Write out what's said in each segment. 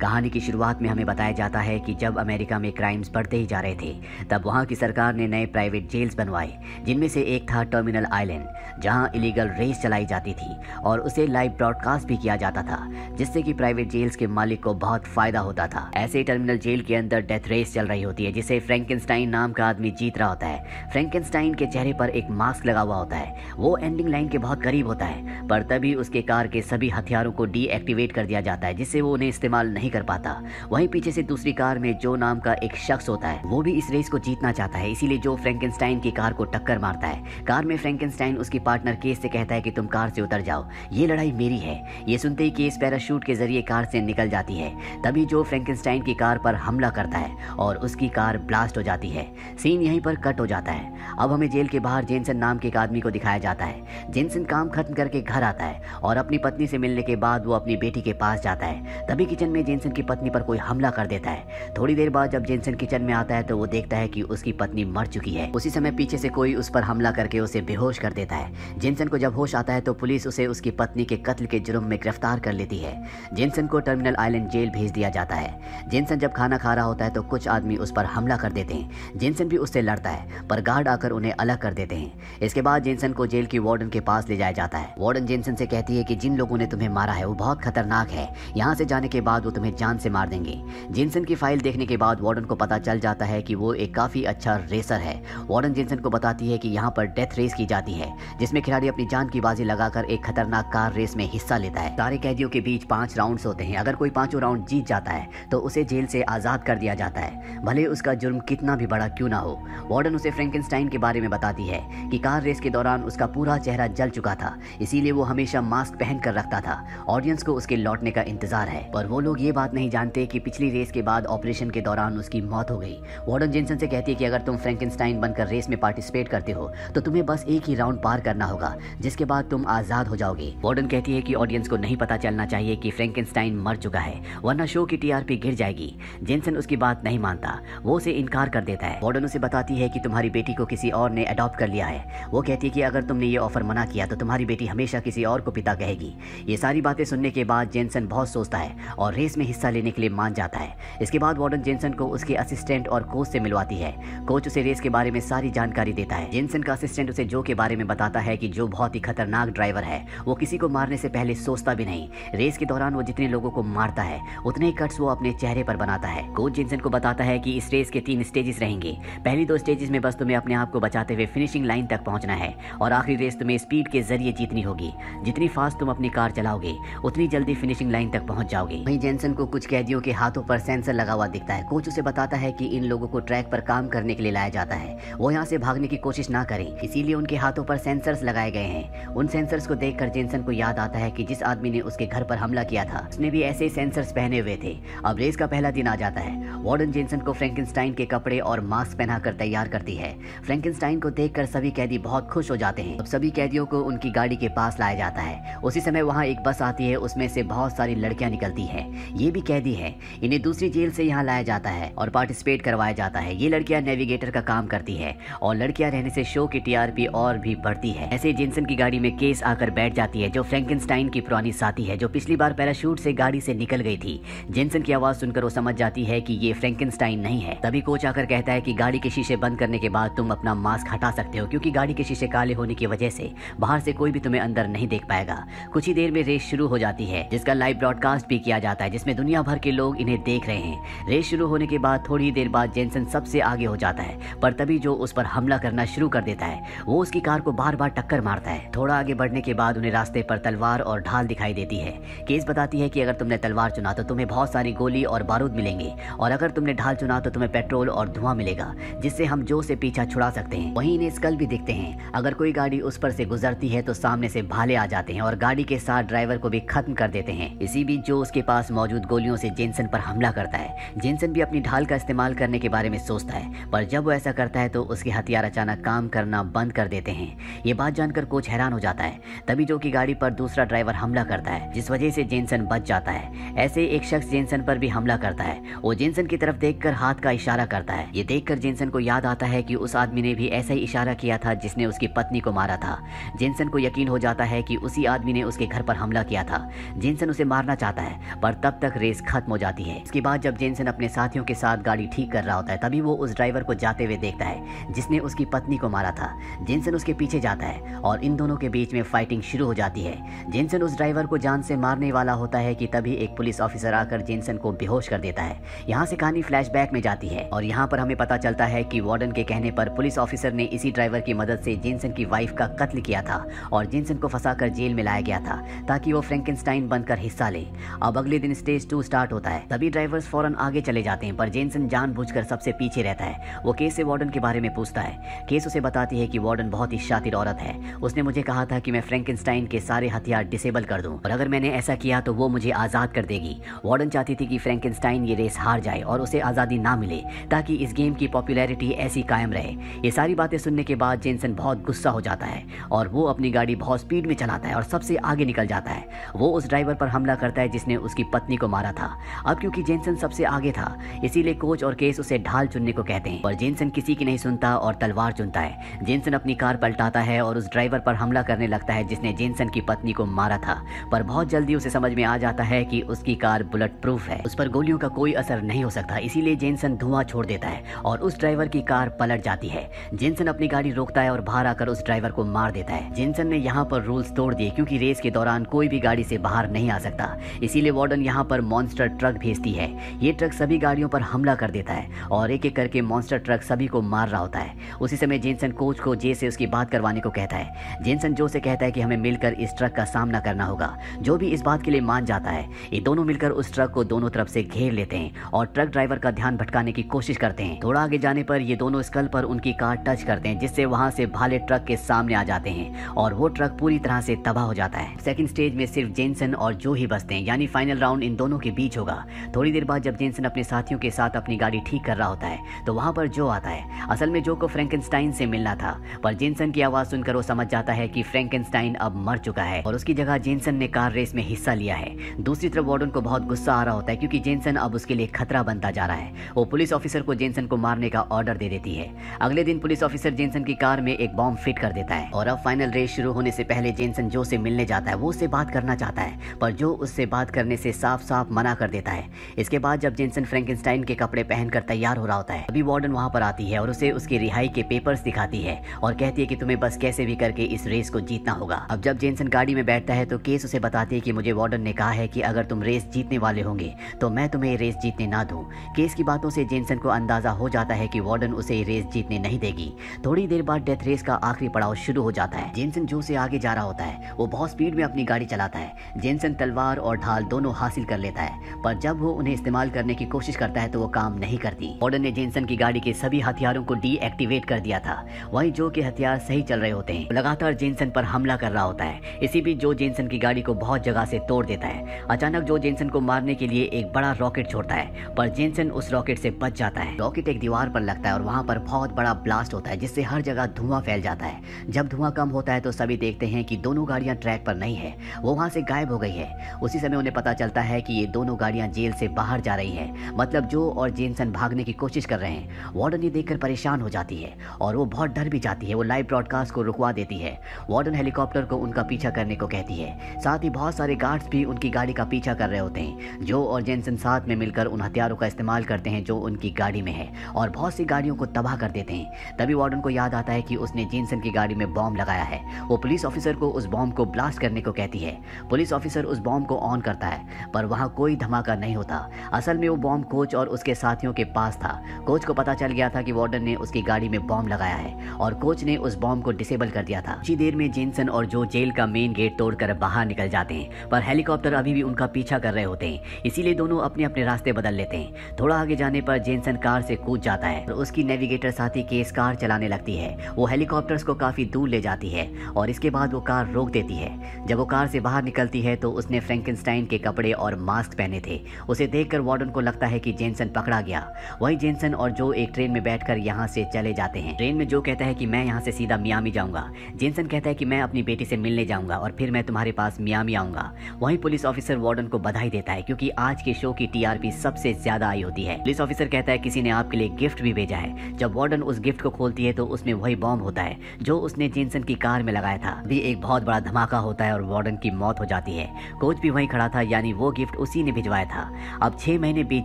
कहानी की शुरुआत में हमें बताया जाता है कि जब अमेरिका में क्राइम्स बढ़ते ही जा रहे थे, तब वहाँ की सरकार ने नए प्राइवेट जेल्स बनवाए, जिनमें से एक था टर्मिनल आइलैंड, जहाँ इलीगल रेस चलाई जाती थी और उसे लाइव ब्रॉडकास्ट भी किया जाता था, जिससे कि प्राइवेट जेल्स के मालिक को बहुत फ़ायदा होता था। ऐसे टर्मिनल जेल के अंदर डेथ रेस चल रही होती है, जिसे फ्रेंकिन नाम का आदमी जीत रहा होता है। फ्रेंकिन के चेहरे पर एक मास्क लगा हुआ होता है। वो एंडिंग लाइन के बहुत करीब होता है, पर तभी उसके कार के सभी हथियारों को डीएक्टिवेट कर दिया जाता है, जिससे वो उन्हें इस्तेमाल नहीं कर पाता। वहीं पीछे से दूसरी कार में जो नाम का एक शख्स होता है, वो भी इस रेस को जीतना चाहता है। इसीलिए जो फ्रेंकिन की कार को टक्कर मारता है। कार में फ्रेंकिन उसकी पार्टनर केस से कहता है कि तुम कार से उतर जाओ। ये लड़ाई मेरी है। ये सुनते ही केस पैराशूट के ज़रिए कार से निकल जाती है। तभी जो फ्रेंकिन की कार पर हमला करता है और उसकी कार ब्लास्ट हो जाती है। सीन यहीं पर कट हो जाता है। अब हमें जेल के बाहर जेनसन नाम के एक आदमी को दिखाया जाता है। जेनसन काम खत्म करके घर आता है और अपनी पत्नी से मिलने के बाद वो अपनी बेटी के पास जाता है। तभी किचन में जेनसन की पत्नी पर कोई हमला कर देता है। थोड़ी देर बाद जब जेनसन किचन में आता है तो वो देखता है कि उसकी पत्नी मर चुकी है। उसी समय पीछे से कोई उस पर हमला करके उसे बेहोश कर देता है। जेनसन को जब होश आता है तो पुलिस उसे उसकी पत्नी के कत्ल के जुर्म में गिरफ़्तार कर लेती है। जेनसन को टर्मिनल आइलैंड जेल भेज दिया जाता है। जेनसन जब खाना खा रहा होता है तो कुछ आदमी उस पर हमला कर देते हैं। जेनसन भी उससे लड़ता है, पर गार्ड आकर उन्हें अलग कर देते हैं। इसके बाद जेनसन को जेल की वार्डन के पास ले जाया जाता है। वार्डन जेनसन से कहती है कि जिन लोगों ने तुम्हें मारा है, वो बहुत खतरनाक है। यहाँ से जाने के बाद वो तुम्हें जान से मार देंगे। जिनसन की फ़ाइल देखने के बाद वार्डन को पता चल जाता है कि वो एक काफ़ी अच्छा रेसर है। वार्डन जिनसन को बताती है कि यहाँ पर डेथ रेस की जाती है, जिसमें खिलाड़ी अपनी जान की बाजी लगाकर एक खतरनाक कार रेस में हिस्सा लेता है। सारे कैदियों के बीच पाँच राउंड होते हैं। अगर कोई पाँचों राउंड जीत जाता है तो उसे जेल से आज़ाद कर दिया जाता है। भले उसका जुर्म कितना भी बड़ा क्यों ना हो, वार्डन उसे फ्रेंकिन के बारे में बताती है कि कार रेस के दौरान उसका पूरा चेहरा जल चुका था, इसीलिए वो हमेशा मास्क पहन कर रखता था। ऑडियंस को उसके लौटने का इंतज़ार है, पर वो लोग ये बात नहीं जानते कि पिछली रेस के बाद ऑपरेशन के दौरान उसकी मौत हो गई। वार्डन जेंसन से कहती है कि अगर तुम फ्रेंकिन बनकर रेस में पार्टिसिपेट करते हो तो तुम्हें बस एक ही राउंड पार करना होगा, जिसके बाद तुम आज़ाद हो जाओगे। वार्डन कहती है कि ऑडियंस को नहीं पता चलना चाहिए कि फ्रेंकिन मर चुका है, वरना शो की टीआरपी गिर जाएगी। जेंसन उसकी बात नहीं मानता, वो उसे इनकार कर देता है। वार्डन उसे बताती है कि तुम्हारी बेटी को किसी और ने अडॉप्ट कर लिया है। वो कहती है कि अगर तुमने ये ऑफ़र मना किया तो तुम्हारी बेटी हमेशा किसी और को पिता कहेगी। ये सारी बातें सुनने के बाद जेंसन बहुत सोचता है और रेस में हिस्सा लेने के लिए मान जाता है। इसके बाद वार्डन जेंसन को उसके असिस्टेंट और कोच से मिलवाती है। कोच उसे रेस के बारे में सारी जानकारी देता है। जेंसन का असिस्टेंट उसे जो के बारे में बताता है कि जो बहुत ही खतरनाक ड्राइवर है, वो किसी को मारने से पहले सोचता भी नहीं। रेस के दौरान वो जितने लोगों को मारता है, उतने कट्स वो अपने चेहरे पर बनाता है। कोच जेंसन को बताता है कि इस रेस के तीन स्टेजेस रहेंगे। पहली दो स्टेजेस में बस तुम्हें अपने आप को बचाते हुए फिनिशिंग लाइन तक पहुँचना है और आखिरी रेस तुम्हें स्पीड के ज़रिए जीतनी होगी। जितनी फास्ट तुम अपनी कार चलाओगे, उतनी जल्दी फिनिशिंग लाइन तक पहुँच जाओगे। वहीं जेंसन को कुछ कैदियों के हाथों पर सेंसर लगा हुआ दिखता है। कोच उसे बताता है कि इन लोगों को ट्रैक पर काम करने के लिए लाया जाता है। वो यहाँ से भागने की कोशिश ना करें, इसीलिए उनके हाथों पर सेंसर्स लगाए गए हैं। उन सेंसर्स को देखकर जेंसन को याद आता है कि जिस आदमी ने उसके घर पर हमला किया था, उसने भी ऐसे सेंसर्स पहने हुए थे। अब रेस का पहला दिन आ जाता है। वार्डन जेंसन को फ्रेंकिन के कपड़े और मास्क पहनाकर तैयार करती है। फ्रेंकिन को देखकर सभी कैदी बहुत खुश हो जाते हैं। अब सभी कैदियों को उनकी गाड़ी के पास लाया जाता है। उसी समय वहाँ एक बस आती है, उसमें से बहुत सारी लड़कियाँ निकलती है। ये भी कैदी है। इन्हें दूसरी जेल से यहाँ लाया जाता है और पार्टिसिपेट करवाया जाता है। ये लड़कियाँ नेविगेटर का काम करती है और लड़कियाँ रहने से शो की टीआरपी और भी बढ़ती है। ऐसे जेंसन की गाड़ी में केस आकर बैठ जाती है, जो फ्रेंकिन की पुरानी साथी है, जो पिछली बार पैराशूट से गाड़ी से निकल गई थी। जेंसन की आवाज़ सुनकर वो समझ जाती है कि ये फ्रेंकिन नहीं है। तभी कोच आकर कहता है कि गाड़ी के शीशे बंद करने के बाद तुम अपना मास्क हटा सकते हो, क्योंकि गाड़ी के शीशे काले होने की वजह से बाहर से कोई भी तुम्हें अंदर नहीं देख पाएगा। कुछ ही देर में रेस शुरू हो जाती है, जिसका लाइव ब्रॉडकास्ट भी किया जाता है, जिसमें दुनिया भर के लोग इन्हें देख रहे हैं। रेस शुरू होने के बाद थोड़ी देर बाद जेंसन सबसे आगे हो जाता है, पर तभी जो उस पर हमला करना शुरू कर देता है, वो उसकी कार को बार बार टक्कर मारता है। थोड़ा आगे बढ़ने के बाद उन्हें रास्ते पर तलवार और ढाल दिखाई देती है। केस बताती है कि अगर तुमने तलवार चुना तो तुम्हें बहुत सारी गोली और बारूद मिलेंगे, और अगर तुमने ढाल चुना तो तुम्हें पेट्रोल और धुआँ मिलेगा, जिससे हम जो से पीछा छुड़ा सकते हैं। वहीं इन्हें स्कल भी दिखते हैं। अगर कोई गाड़ी उस पर से गुजरती है तो सामने से भाले आ जाते हैं और गाड़ी के साथ ड्राइवर को भी खत्म कर देते हैं। इसी बीच जो उसके पास मौजूद गोलियों से जेंसन पर हमला करता है। जेंसन भी अपनी ढाल का इस्तेमाल करने के बारे में सोचता है, पर जब वो ऐसा करता है तो उसके हथियार अचानक काम करना बंद कर देते हैं। ये बात जानकर कोच हैरान हो जाता है। तभी जो की गाड़ी पर दूसरा ड्राइवर हमला करता है, जिस वजह से जेंसन बच जाता है। ऐसे एक शख्स जेंसन पर भी हमला करता है। वो जेंसन की तरफ़ देखकर हाथ का इशारा करता है। ये देखकर जेंसन को याद आता है कि उस आदमी ने भी ऐसा ही इशारा किया था जिसने उसकी पत्नी को मारा था। जेंसन को यकीन हो जाता है कि उसी आदमी ने उसके घर पर हमला किया था। जेंसन उसे मारना चाहता है, पर तब तक तक रेस खत्म हो जाती है। इसके बाद जब जेनसन अपने साथियों के साथ गाड़ी ठीक कर रहा होता है, तभी वो उस ड्राइवर को जाते हुए देखता है, जिसने उसकी पत्नी को मारा था। जेनसन उसके पीछे जाता है और इन दोनों के बीच में फाइटिंग शुरू हो जाती है। जेनसन उस ड्राइवर को जान से मारने वाला होता है कि तभी एक पुलिस ऑफिसर आकर जेनसन को बेहोश कर देता है। यहाँ से कहानी फ्लैशबैक में जाती है और यहाँ पर हमें पता चलता है कि वार्डन के कहने पर पुलिस ऑफिसर ने इसी ड्राइवर की मदद से जेनसन की वाइफ का कत्ल किया था और जेनसन को फंसाकर जेल में लाया गया था, ताकि वो फ्रेंकिनस्टाइन बनकर हिस्सा ले। अब अगले दिन स्टेज टू स्टार्ट होता है। तभी ड्राइवर्स फ़ौरन आगे चले जाते हैं, पर जेनसन जानबूझकर सबसे पीछे रहता है। वो केस से वार्डन के बारे में पूछता है। केस उसे बताती है कि वार्डन बहुत ही शातिर औरत है। उसने मुझे कहा था कि मैं फ्रेंकिनस्टाइन के सारे हथियार डिसेबल कर दूँ और अगर मैंने ऐसा किया तो वो मुझे आज़ाद कर देगी। वार्डन चाहती थी कि फ्रेंकिनस्टाइन ये रेस हार जाए और उसे आज़ादी ना मिले, ताकि इस गेम की पॉपुलैरिटी ऐसी कायम रहे। ये सारी बातें सुनने के बाद जेनसन बहुत गुस्सा हो जाता है, और वो अपनी गाड़ी बहुत स्पीड में चलाता है और सबसे आगे निकल जाता है। वो उस ड्राइवर पर हमला करता है जिसने उसकी पत्नी को मारा था। अब क्योंकि जेनसन सबसे आगे था, इसीलिए कोच और केस उसे ढाल चुनने को कहते हैं। पर जेनसन किसी की नहीं सुनता और तलवार चुनता है। जेनसन अपनी कार पलटाता है और उस ड्राइवर पर हमला करने लगता है, जिसने जेनसन की पत्नी को मारा था। पर बहुत जल्दी उसे समझ में आ जाता है कि उसकी कार बुलेट प्रूफ है। उस पर गोलियों का कोई असर नहीं हो सकता, इसीलिए जेनसन धुआँ छोड़ देता है और उस ड्राइवर की कार पलट जाती है। जेनसन अपनी गाड़ी रोकता है और बाहर आकर उस ड्राइवर को मार देता है। जेनसन ने यहाँ पर रूल्स तोड़ दिए, क्योंकि रेस के दौरान कोई भी गाड़ी से बाहर नहीं आ सकता। इसीलिए वार्डन यहाँ पर मॉन्स्टर ट्रक भेजती है। ये ट्रक सभी गाड़ियों पर हमला कर देता है और एक एक करके मॉन्स्टर ट्रक सभी को मार रहा होता है। उसी समय जेनसन कोच को जे से उसकी बात करवाने को कहता है। जेनसन जो से कहता है कि हमें मिलकर इस ट्रक का सामना करना होगा। जो भी इस बात के लिए मान जाता है, ये दोनों मिलकर उस ट्रक को दोनों तरफ़ से घेर लेते हैं और ट्रक ड्राइवर का ध्यान भटकाने की कोशिश करते हैं। थोड़ा आगे जाने पर ये दोनों स्कल पर उनकी कार टच करते हैं, जिससे वहाँ से भाले ट्रक के सामने आ जाते हैं और वो ट्रक पूरी तरह से तबाह हो जाता है। सेकंड स्टेज में सिर्फ़ जेनसन और जो ही बचते हैं, यानी फाइनल राउंड इन दोनों के बीच होगा। थोड़ी देर बाद जब जेनसन अपने साथियों के साथ अपनी गाड़ी ठीक कर रहा होता है तो वहाँ पर जो आता है। असल में जो को फ्रेंकनस्टाइन से मिलना था, पर जेनसन की आवाज़ सुनकर वो समझ जाता है कि फ्रेंकनस्टाइन अब मर चुका है, और उसकी जगह जेनसन ने कार रेस में हिस्सा लिया है। दूसरी तरफ़ वार्डन को बहुत गुस्सा आ रहा होता है, क्योंकि जेनसन अब उसके लिए खतरा बनता जा रहा है। वो पुलिस ऑफिसर को जेनसन को मारने का ऑर्डर दे देती है। अगले दिन पुलिस ऑफिसर जेनसन की कार में एक बॉम्ब फिट कर देता है, और अब फाइनल रेस शुरू होने से पहले जेनसन जो से मिलने जाता है, वो उससे बात करना चाहता है, पर जो उससे बात करने से साफ़ साफ़ मना कर देता है। इसके बाद जब जेनसन फ्रेंकिनस्टाइन के कपड़े पहनकर तैयार हो रहा होता है अभी वार्डन वहाँ पर आती है और उसे उसकी रिहाई के पेपर्स दिखाती है और कहती है कि तुम्हें बस कैसे भी करके इस रेस को जीतना होगा। अब जब जेनसन गाड़ी में बैठता है तो केस उसे बताती है कि मुझे वार्डन ने कहा है कि अगर तुम रेस जीतने वाले होंगे तो मैं तुम्हें रेस जीतने ना दूँ। केस की बातों से जेनसन को अंदाज़ा हो जाता है कि वार्डन उसे रेस जीतने नहीं देगी। थोड़ी देर बाद डेथ रेस का आखिरी पड़ाव शुरू हो जाता है। जेनसन जो से आगे जा रहा होता है, वो बहुत स्पीड में अपनी गाड़ी चलाता है। जेनसन तलवार और ढाल दोनों हासिल कर लेता है। पर जब वो उन्हें इस्तेमाल करने की कोशिश करता है तो वो काम नहीं करती। वार्डन ने जेनसन की गाड़ी के सभी हथियारों को डीएक्टिवेट कर दिया था। वहीं जो के हथियार सही चल रहे होते हैं लगातार जेनसन पर हमला कर रहा होता है। इसी बीच जो जेनसन की गाड़ी को बहुत जगह से तोड़ देता है। अचानक जो जेनसन को मारने के लिए एक बड़ा रॉकेट छोड़ता है, पर जेनसन उस रॉकेट से बच जाता है। रॉकेट एक दीवार पर लगता है और वहाँ पर बहुत बड़ा ब्लास्ट होता है, जिससे हर जगह धुआँ फैल जाता है। जब धुआँ कम होता है तो सभी देखते हैं कि दोनों गाड़ियाँ ट्रैक पर नहीं है। वो वहाँ से गायब हो गई है। उसी समय उन्हें पता चलता है कि ये दोनों गाड़ियाँ जेल से बाहर जा रही हैं। मतलब जो और जेनसन भागने की कोशिश कर रहे हैं। वार्डन ये देखकर परेशान हो जाती है और वो बहुत डर भी जाती है। वो लाइव ब्रॉडकास्ट को रुकवा देती है। वार्डन हेलीकॉप्टर को उनका पीछा करने को कहती है। साथ ही बहुत सारे गार्ड्स भी उनकी गाड़ी का पीछा कर रहे होते हैं। जो और जेनसन साथ में मिलकर उन हथियारों का इस्तेमाल करते हैं जो उनकी गाड़ी में है और बहुत सी गाड़ियों को तबाह कर देते हैं। तभी वार्डन को याद आता है कि उसने जेनसन की गाड़ी में बॉम्ब लगाया है। वो पुलिस ऑफिसर को उस बॉम्ब को ब्लास्ट करने को कहती है। पुलिस ऑफिसर उस बॉम्ब को ऑन करता है, पर वहाँ कोई धमाका नहीं होता। असल में वो बॉम्ब कोच और उसके साथियों के पास था। कोच को पता चल गया था कि वार्डन ने उसकी गाड़ी में बॉम्ब लगाया है और कोच ने उस बॉम्ब को डिसेबल कर दिया था। कुछ देर में जेनसन और जो जेल का मेन गेट तोड़कर बाहर निकल जाते हैं, पर हेलीकॉप्टर अभी भी उनका पीछा कर रहे होते हैं, इसीलिए दोनों अपने अपने रास्ते बदल लेते हैं। थोड़ा आगे जाने पर जेनसन कार से कूद जाता है और उसकी नेविगेटर साथी केस कार चलाने लगती है। वो हेलीकॉप्टर्स को काफ़ी दूर ले जाती है और इसके बाद वो कार रोक देती है। जब वो कार से बाहर निकलती है तो उसने फ्रेंकिनस्टाइन के कपड़े और मास्क पहने थे। उसे देखकर वार्डन को लगता है कि जेनसन पकड़ा गया। वही जेनसन और जो एक ट्रेन में बैठकर यहाँ से चले जाते हैं। ट्रेन में जो कहता है कि मैं यहाँ से सीधा मियामी जाऊँगा। जेनसन कहता है कि मैं अपनी बेटी से मिलने जाऊँगा और फिर मैं तुम्हारे पास मियामी आऊँगा। वहीं पुलिस ऑफिसर वार्डन को बधाई देता है क्योंकि आज के शो की टीआरपी सबसे ज़्यादा आई होती है। पुलिस ऑफिसर कहता है किसी ने आपके लिए गिफ्ट भी भेजा है। जब वार्डन उस गिफ्ट को खोलती है तो उसमें वही बॉम्ब होता है, जो उसने जेनसन की कार में लगाया था। भी एक बहुत बड़ा धमाका होता है और वार्डन की मौत हो जाती है। कोच भी वहीं खड़ा था, यानी वो गिफ्ट उसी ने भिजवाया था। अब छह महीने बीत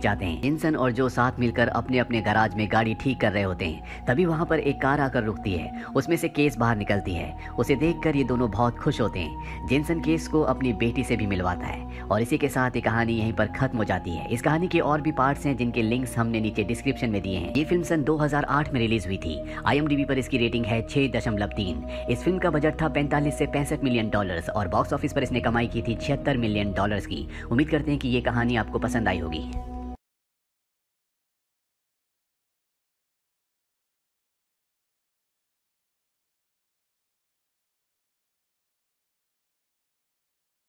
जाते हैं। जिनसन और जो साथ मिलकर अपने अपने गराज में गाड़ी ठीक कर रहे होते हैं। तभी वहाँ पर एक कार आकर रुकती है। उसमें से केस बाहर निकलती है। उसे देखकर ये दोनों बहुत खुश होते हैं। जिनसन केस को अपनी बेटी से भी मिलवाता है। और इसी के साथ ये कहानी यहीं पर खत्म हो जाती है। इस कहानी के और भी पार्ट्स हैं जिनके लिंक्स हमने नीचे डिस्क्रिप्शन में दिए हैं। ये फ़िल्म सन 2008 में रिलीज़ हुई थी। आई पर इसकी रेटिंग है छह दशमलव तीन। इस फ़िल्म का बजट था पैंतालीस से पैंसठ मिलियन डॉलर्स और बॉक्स ऑफ़िस पर इसने कमाई की थी छिहत्तर मिलियन डॉलर की। उम्मीद करते हैं कि ये कहानी आपको पसंद आई होगी।